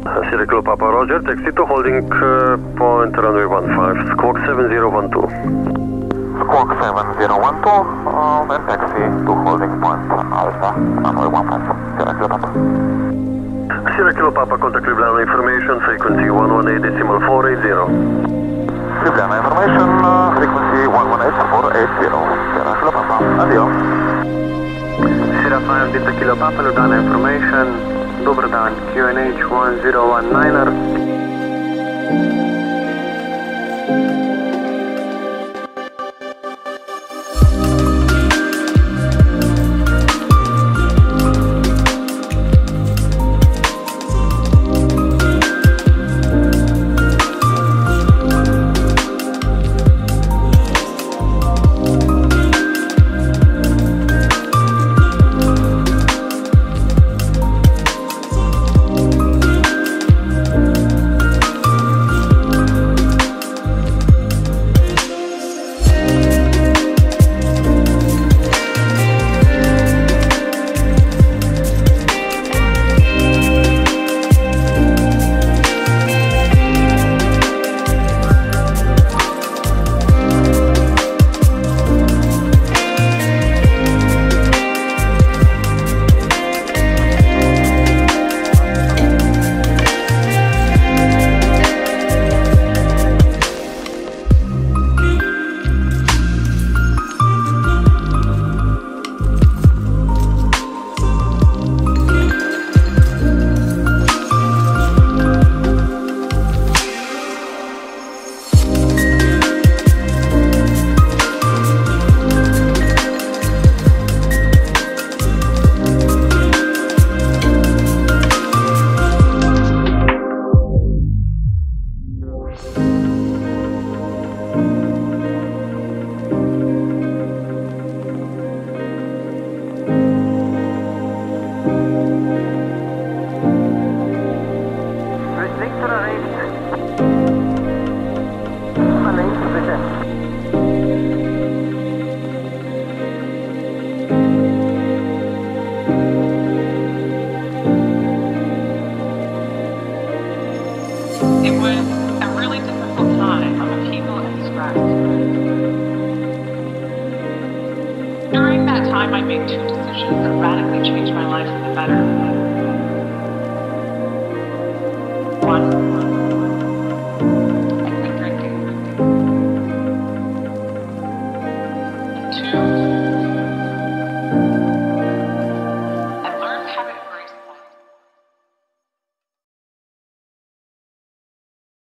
Sierra Kilo Papa Roger, taxi to holding uh, point runway 15, squawk 7012. Squawk 7012 uh, and taxi to holding point Alpha, runway 15, Sierra Kilo Papa. Sierra Kilo Papa, contact Ljubljana information, frequency 118 decimal 480. Ljubljana information, uh, frequency 118480, Sierra Kilo Papa, adio. Sierra 5 Delta Kilo Papa, Ljubljana information, dober dan, QNH 1019er. During that time, I made two decisions that radically changed my life for the better. One. I quit drinking. Two.